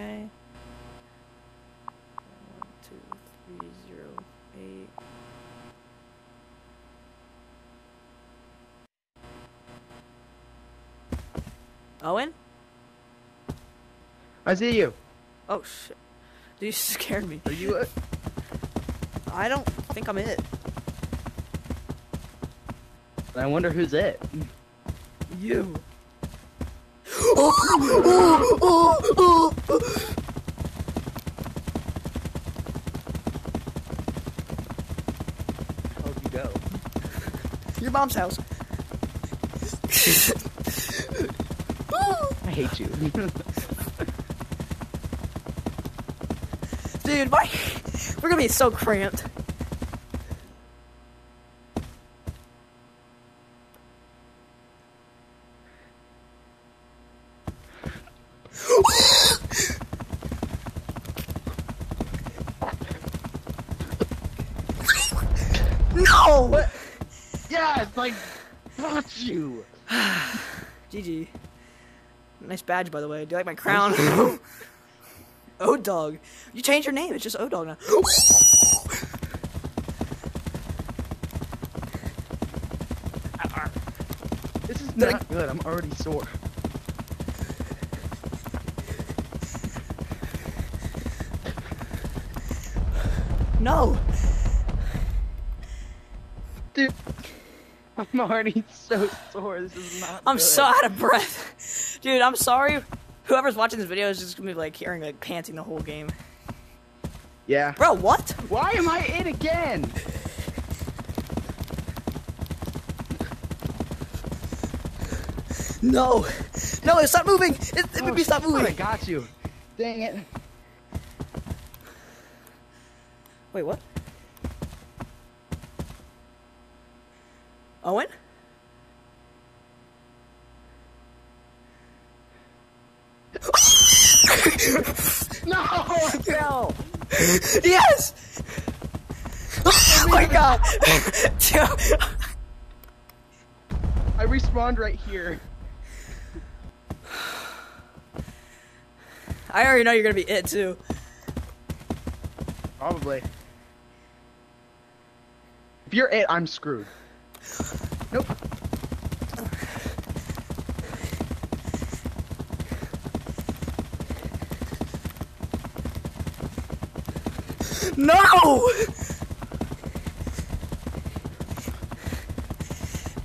Okay. One, two, three, zero, eight. Owen? I see you. Oh shit. You scared me. Are you? A- I don't think I'm it. I wonder who's it. You. How'd you go? Your mom's house. I hate you. Dude, my we're gonna be so cramped. no! yeah, it's like, fuck you. GG. Nice badge, by the way. Do you like my crown? O Dog. You changed your name. It's just O Dog now. This is not good. I'm already sore. No. I'm already so sore. This is not. I'm good. so out of breath. Dude, I'm sorry. Whoever's watching this video is just gonna be like hearing like panting the whole game. Yeah. Bro, what? Why am I in again? No. No, it's not moving. It, it made me oh, stop I got you. Dang it. Wait, what? Owen? No, no. Yes! Oh my god! I respawned right here. I already know you're gonna be it too. Probably. If you're it, I'm screwed. Nope. No!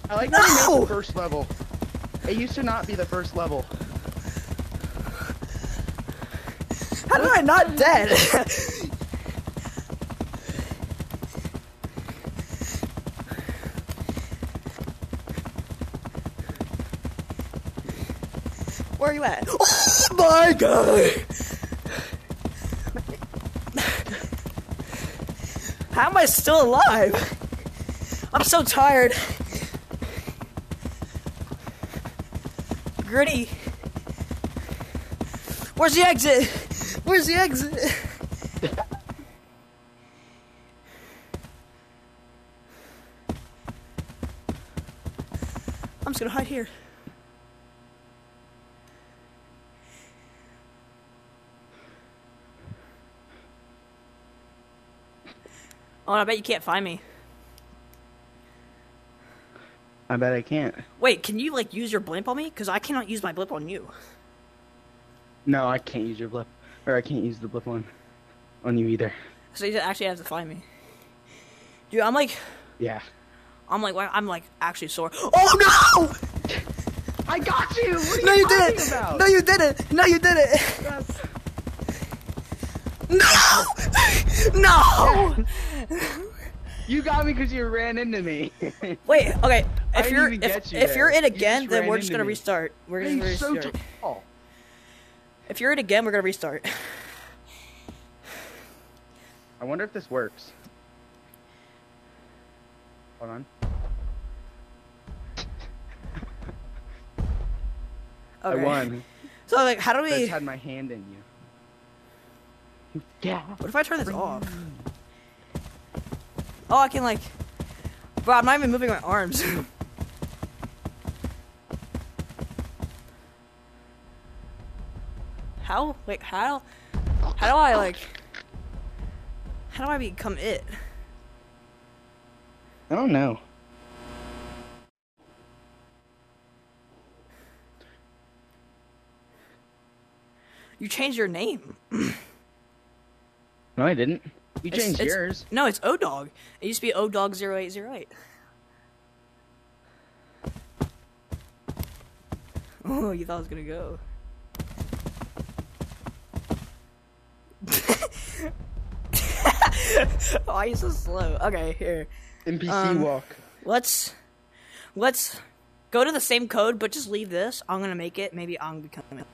I like you No! the first level. It used to not be the first level. How did I not dead? Where are you at? Oh my god! How am I still alive? I'm so tired. Gritty. Where's the exit? Where's the exit? I'm just gonna hide here. Oh, I bet you can't find me. I bet I can't. Wait, can you like use your blimp on me? Because I cannot use my blimp on you. No, I can't use your blip. Or I can't use the blip one on you either. So you actually have to find me. Dude, I'm like, Yeah. I'm like, I'm like actually sore. Oh no! I got you! What are No, you talking didn't. about? No, you didn't. No, you didn't. No! No! You got me because you ran into me. Wait, okay. If you're if, you if you're in again, just then we're just gonna me. restart. We're gonna You're so restart. tall. If you're in again, we're gonna restart. I wonder if this works. Hold on. Okay. I won. So like, how do we? I just had my hand in you. Yeah. What if I turn this off? Oh, I can like. Bro, I'm not even moving my arms. How? Wait, how? How do I like? How do I become it? I don't know. You changed your name. No, I didn't. You It's- changed it's- yours. No, it's O Dog. It used to be O Dog 0808. Oh, you thought I was gonna go. Why are you so slow? Okay, here. NPC Um, walk. Let's let's go to the same code, but just leave this. I'm gonna make it. Maybe I'm becoming.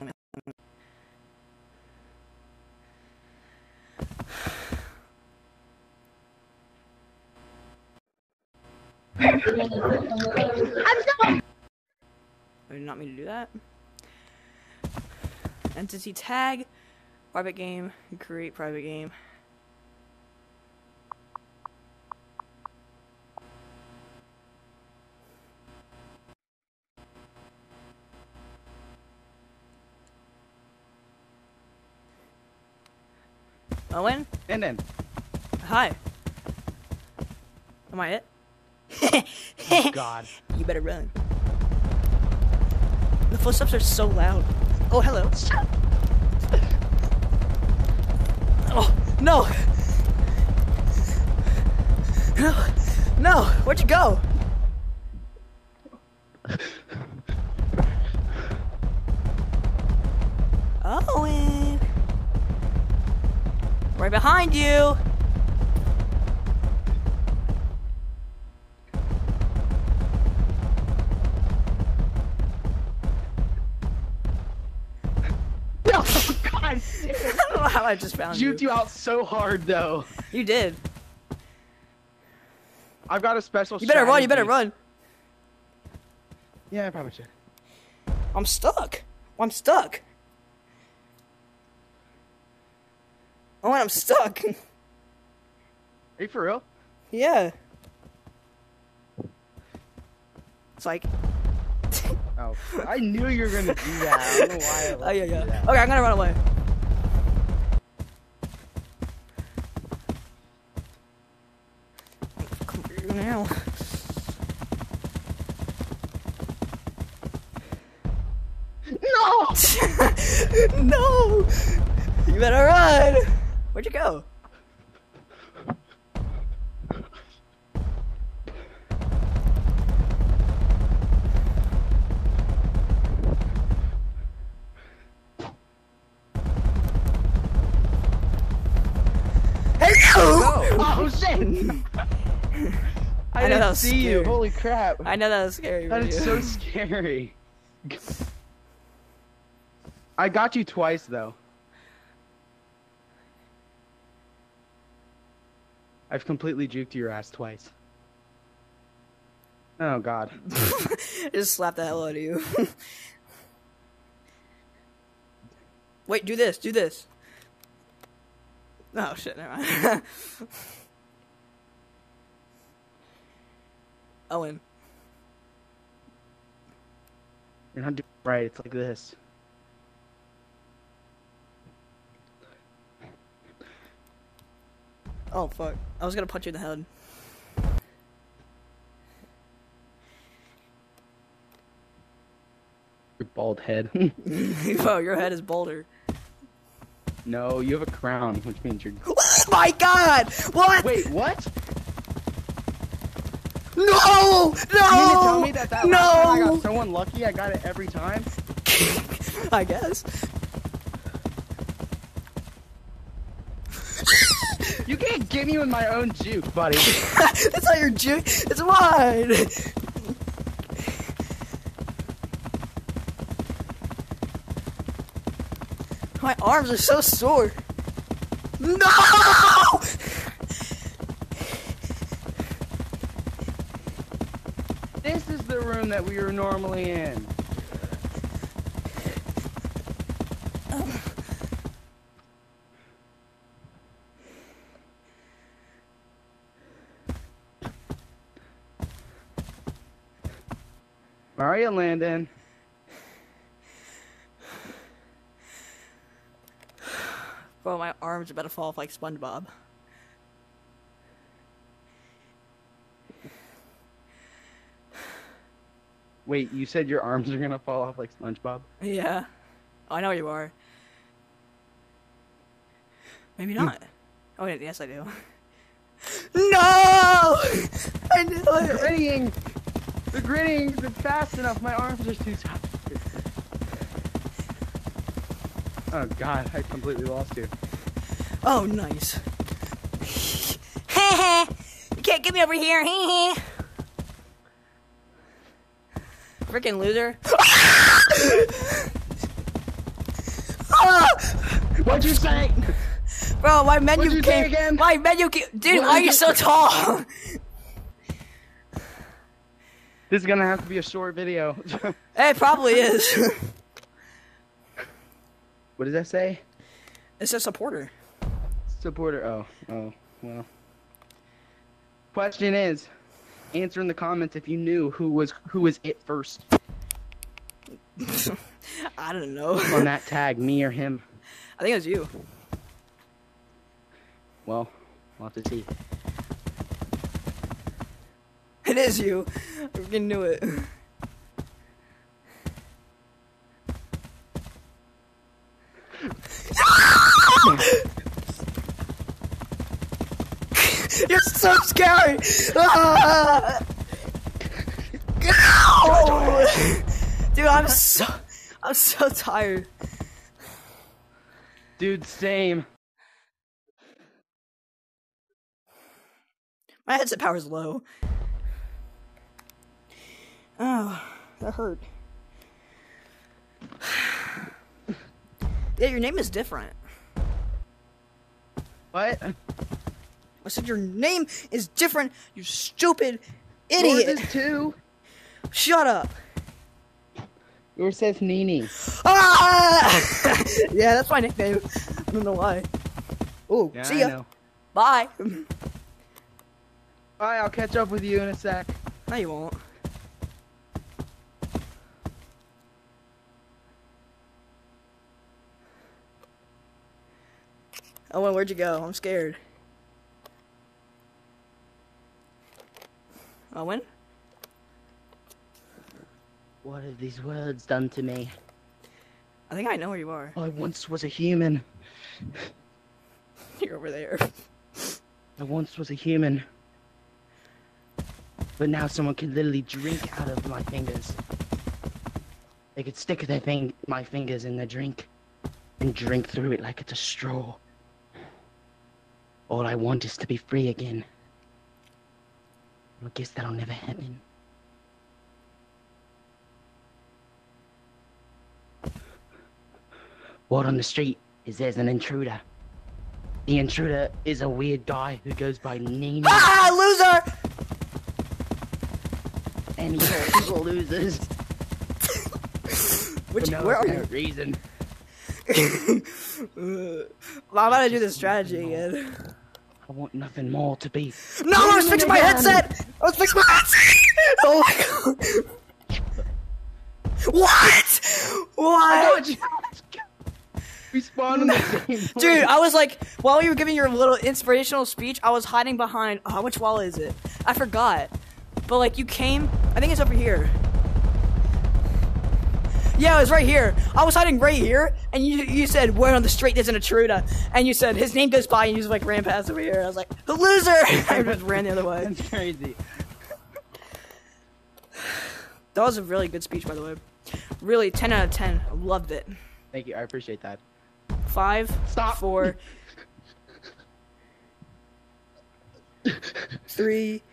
I did not mean to do that. Entity tag, private game, create private game. Owen, And then. hi. Am I it? Oh, God. You better run. The footsteps are so loud. Oh, hello. Oh, no! No! No! Where'd you go? Behind you! No, oh, God. I don't know how I just found you. Juked you out so hard, though. You did. I've got a special. You better run, you better run. Yeah, I probably should. I'm stuck. I'm stuck. Oh, and I'm stuck. Are you for real? yeah. It's like, Oh, I knew you were gonna do that. I don't know why. I oh yeah, yeah. Okay, I'm gonna run away. Come here now. No. no! You better run! Where'd you go? Hey, oh! Oh, oh shit! I, know didn't that was see you. Holy crap! I know that was scary. That for so scary. I got you twice though. I've completely juked your ass twice. Oh god. Just slap the hell out of you. Wait, do this, do this. Oh shit, never mind. Owen. You're not doing right. It's like this. Oh fuck. I was gonna punch you in the head. Your bald head. oh, your head is bolder. no, you have a crown, which means you're. Oh my god! What? Wait, what? No! No! You mean to tell me that that no! I got so unlucky, I got it every time? I guess. You can't get me with my own juke, buddy. That's not your juke. It's mine. My arms are so sore. No! this is the room that we were normally in. You, Landon? Bro, my arms are about to fall off like SpongeBob. Wait, you said your arms are gonna fall off like SpongeBob? Yeah. Oh, I know you are. Maybe hmm. not. oh, yeah, yes, I do. no! I knew it! Oh, grinning! The grinning! They're fast enough. My arms are too tight. Oh god, I completely lost you. Oh, nice. you can't get me over here. Freaking loser. What'd you say? Bro, my menu came. My menu came. Dude, why are you- so tall? This is gonna have to be a short video. it probably is. what does that say? it's a supporter. Supporter. Oh, oh, well. Question is, answer in the comments if you knew who was who was it first I don't know. on that tag, me or him. I think it was you. Well, we'll have to see. It is you. I freaking knew it. You're so scary. Ah! Ow! Dude, I'm so I'm so tired. Dude, same. My headset power's low. Oh, that hurt. Yeah, your name is different. What? I said your name is different, you stupid Yours idiot. is too. Shut up. Yours says Nini. Ah! yeah, that's my nickname. I don't know why. Oh, Yeah, see I ya. know. Bye. Alright, I'll catch up with you in a sec. no, you won't. Oh, Owen, where'd you go? I'm scared. Owen? What have these words done to me? I think I know where you are. I once was a human. You're over there. I once was a human. But now someone can literally drink out of my fingers. They could stick their fing- my fingers in the drink and drink through it like it's a straw. All I want is to be free again. I guess that'll never happen. Word on the street is there's an intruder. The intruder is a weird guy who goes by Nina, ah, loser! and he hurt people losers Which, for no where are you? reason. I'm about to do this strategy again. I want nothing more to be. No, I was fixing my headset! I was fixing my headset! Oh my god! What? What? We spawned on the same place. Dude, I was like, while you were giving your little inspirational speech, I was hiding behind. Oh, which wall is it? I forgot. But like, you came. I think it's over here. Yeah, it was right here. I was hiding right here, and you you said, "Where on the street there's an intruder," and you said his name goes by, and you just like ran past over here. I was like, "The loser!" I just ran the other way. That's crazy. That was a really good speech, by the way. Really, 10 out of 10. I loved it. Thank you. I appreciate that. Five, Stop. four, three,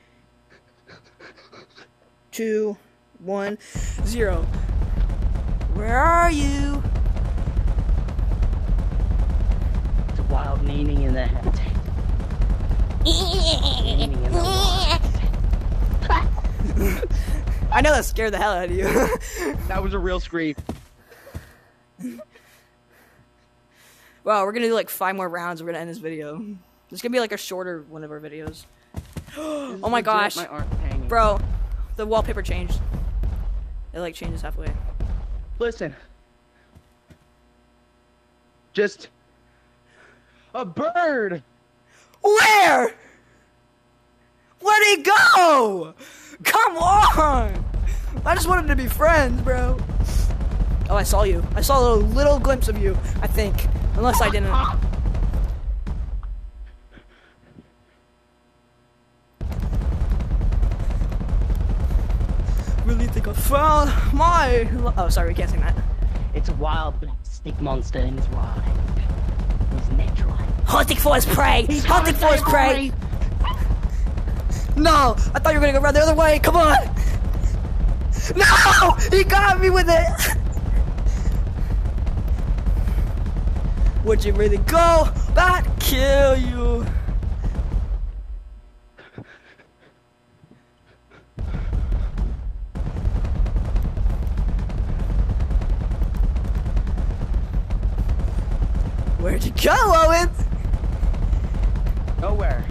two, one, zero. Where are you? It's a wild meaning in the head. Meaning in the. I know that scared the hell out of you. That was a real scream. wow, we're gonna do like five more rounds. We're gonna end this video. This is gonna be like a shorter one of our videos. oh my gosh. My. Bro, the wallpaper changed. It like changes halfway. Listen. Just A bird! Where? Where'd he go? Come on! I just wanted to be friends, bro. Oh, I saw you. I saw a little, little glimpse of you, I think. Unless I didn't. Think my. Oh, sorry, we can't sing that. It's a wild black stick monster in his wild. He's natural. Hunting for his prey! Hunting for his prey! No! I thought you were gonna go around the other way! Come on! No! He got me with it! Would you really go back? Kill you? Where'd you go, Owen? Nowhere.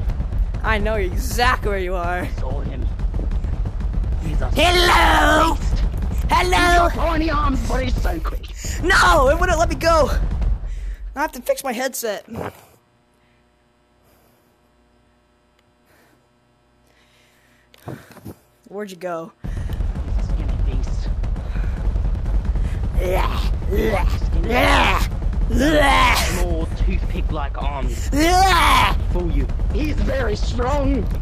I know exactly where you are. Saw him. He's a Hello! beast. Hello! He's got arms, but he's so quick. No, it wouldn't let me go. I have to fix my headset. Where'd you go? A skinny beast. Toothpick-like arms. Yeah! Fool you. He's very strong.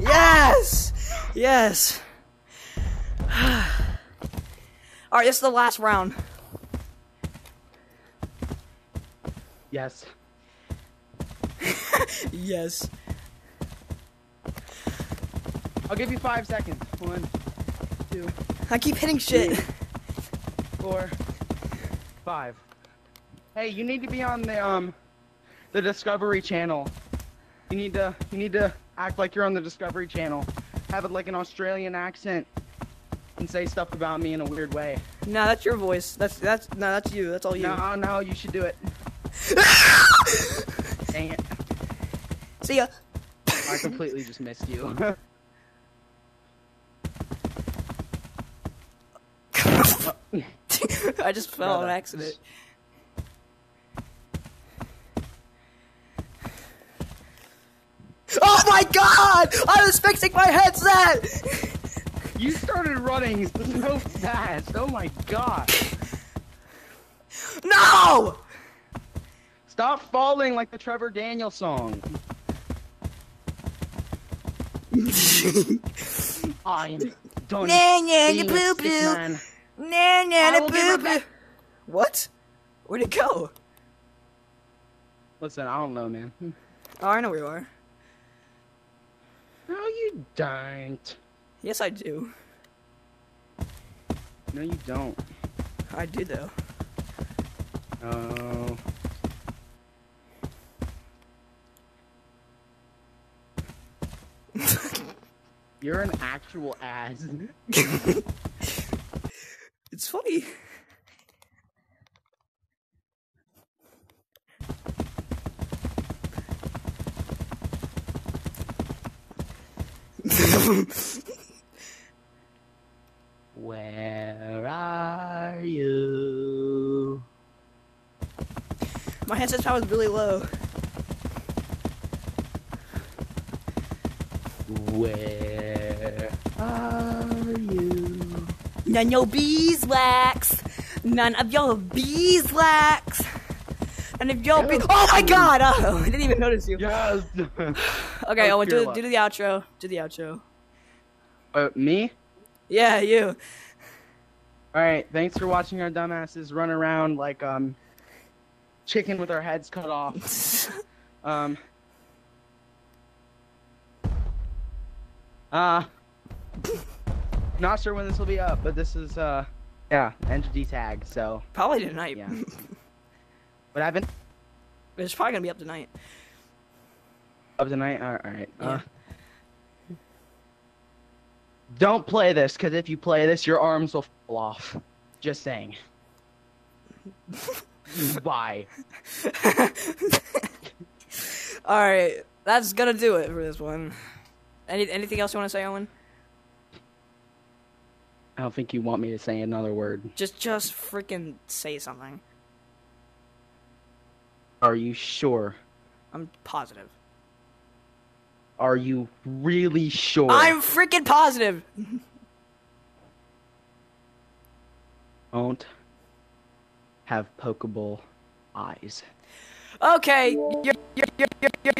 Yes! Yes! Alright, this is the last round. Yes. Yes. I'll give you five seconds. One, two, I keep hitting shit. four, five. Hey, you need to be on the um the Discovery Channel. You need to you need to act like you're on the Discovery Channel. Have it like an Australian accent and say stuff about me in a weird way. No, that's your voice. That's that's no, that's you. That's all you. No, no, you should do it. Dang it. See ya. I completely just missed you. I just fell on accident. Oh my god! I was fixing my headset! you started running so fast. Oh my god. No! Stop falling like the Trevor Daniel song. I am done. Nah, nah, being the a poo stick poo. man. Nah, nah, I will give her boo boo. What? Where'd it go? Listen, I don't know, man. Oh, I know where you are. No, you don't. Yes, I do. No, you don't. I do, though. Oh. You're an actual ass. It's funny. Where are you? My headset power is really low. Where are you? None of your beeswax. None of your beeswax. None of your bees. Oh my god! Oh, I didn't even notice you. Yes. Okay, Oh, Owen, do, do the outro. Do the outro. Uh, me? Yeah, you. All right. Thanks for watching our dumbasses run around like um chicken with our heads cut off. Um. Uh. Not sure when this will be up, but this is uh, yeah, entity tag. So, Probably tonight. Yeah. but I've it's probably gonna be up tonight. up tonight. All right. Uh, Yeah. Don't play this, because if you play this, your arms will fall off. Just saying. Bye. All right, that's gonna do it for this one. Any anything else you want to say, Owen? I don't think you want me to say another word. Just just freaking say something. Are you sure? I'm positive. Are you really sure? I'm freaking positive. Don't have Pokeball eyes. Okay. You're, you're, you're,